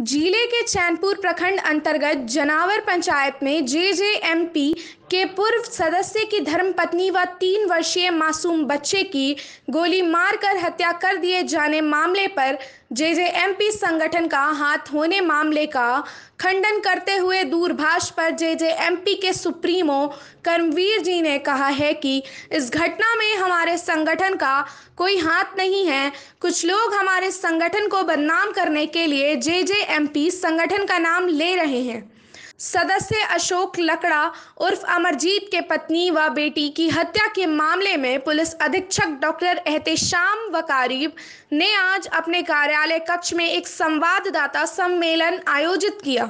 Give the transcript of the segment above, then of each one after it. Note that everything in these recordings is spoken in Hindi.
ज़िले के चैनपुर प्रखंड अंतर्गत जनावर पंचायत में जेजेएमपी के पूर्व सदस्य की धर्मपत्नी व तीन वर्षीय मासूम बच्चे की गोली मारकर हत्या कर दिए जाने मामले पर जेजेएमपी संगठन का हाथ होने मामले का खंडन करते हुए दूरभाष पर जेजेएमपी के सुप्रीमो कर्मवीर जी ने कहा है कि इस घटना में हमारे संगठन का कोई हाथ नहीं है। कुछ लोग हमारे संगठन को बदनाम करने के लिए जेजेएमपी संगठन का नाम ले रहे हैं। सदस्य अशोक लकड़ा उर्फ़ अमरजीत के पत्नी व बेटी की हत्या के मामले में पुलिस अधीक्षक डॉक्टर एहतेशाम वकारीब ने आज अपने कार्यालय कक्ष में एक संवाददाता सम्मेलन आयोजित किया।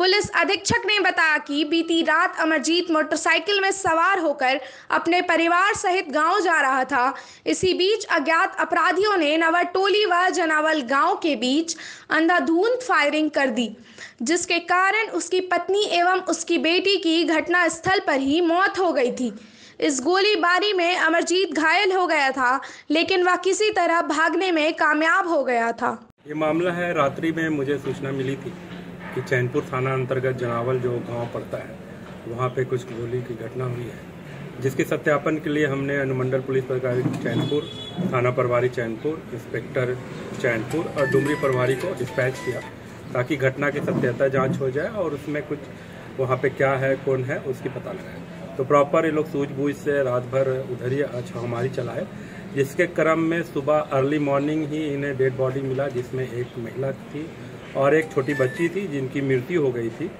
पुलिस अधीक्षक ने बताया कि बीती रात अमरजीत मोटरसाइकिल में सवार होकर अपने परिवार सहित गाँव जा रहा था। इसी बीच अज्ञात अपराधियों ने नवरटोली व जनावल गाँव के बीच अंधाधुंध फायरिंग कर दी, जिसके कारण उसकी पत्नी एवं उसकी बेटी की घटना स्थल पर ही मौत हो गई थी। इस गोलीबारी में अमरजीत घायल हो गया था, लेकिन वह किसी तरह भागने में कामयाब हो गया था। ये मामला है, रात्रि में मुझे सूचना मिली थी। कि चैनपुर थाना अंतर्गत जनावल जो गाँव पड़ता है, वहाँ पे कुछ गोली की घटना हुई है, जिसके सत्यापन के लिए हमने अनुमंडल पुलिस अधिकारी चैनपुर, थाना प्रभारी चैनपुर, इंस्पेक्टर चैनपुर और डुमरी प्रभारी को डिस्पैच किया, ताकि घटना की सत्यता जाँच हो जाए और उसमें कुछ वहाँ पे क्या है, कौन है, उसकी पता लगाए। तो प्रॉपर ये लोग सूझबूझ से रात भर उधर ही छापामारी चलाए जिसके क्रम में सुबह अर्ली मॉर्निंग ही इन्हें डेड बॉडी मिला, जिसमें एक महिला थी और एक छोटी बच्ची थी जिनकी मृत्यु हो गई थी,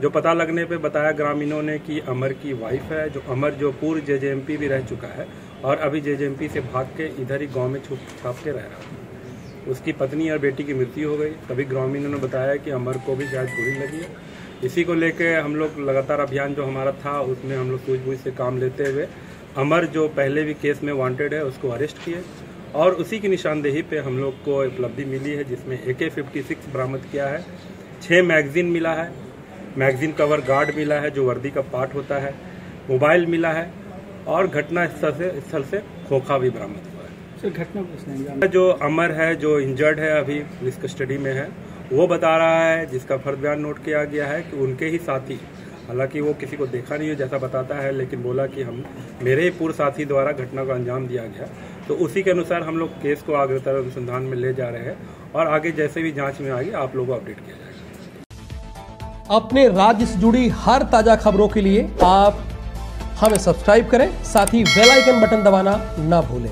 जो पता लगने पे बताया ग्रामीणों ने कि अमर की वाइफ है, जो अमर, जो पूर्व जेजेएमपी भी रह चुका है और अभी जेजेएमपी से भाग के इधर ही गाँव में छुप छाप के रह रहा था उसकी पत्नी और बेटी की मृत्यु हो गई। तभी ग्रामीणों ने बताया कि अमर को भी शायद गोली लगी है। इसी को लेके हम लोग लगातार अभियान जो हमारा था, उसमें हम लोग सूझबूझ से काम लेते हुए अमर, जो पहले भी केस में वांटेड है, उसको अरेस्ट किए। और उसी की निशानदेही पे हम लोग को उपलब्धि मिली है जिसमें ए के फिफ्टी सिक्स बरामद किया है। छः मैगजीन मिला है। मैगजीन कवर गार्ड मिला है जो वर्दी का पार्ट होता है। मोबाइल मिला है और घटना स्थल से स्थल से खोखा भी बरामद हुआ है। सर घटना जो अमर है जो इंजर्ड है अभी पुलिस कस्टडी में है वो बता रहा है जिसका फर्द बयान नोट किया गया है कि उनके ही साथी हालाँकि वो किसी को देखा नहीं है जैसा बताता है लेकिन बोला कि हम मेरे ही पूर्व साथी द्वारा घटना को अंजाम दिया गया। तो उसी के अनुसार हम लोग केस को अग्रतर अनुसंधान में ले जा रहे हैं और आगे जैसे भी जाँच में आएगी, आप लोगों को अपडेट किया जाएगा। अपने राज्य से जुड़ी हर ताज़ा खबरों के लिए आप हमें सब्सक्राइब करें, साथ ही बेलाइकन बटन दबाना ना भूलें।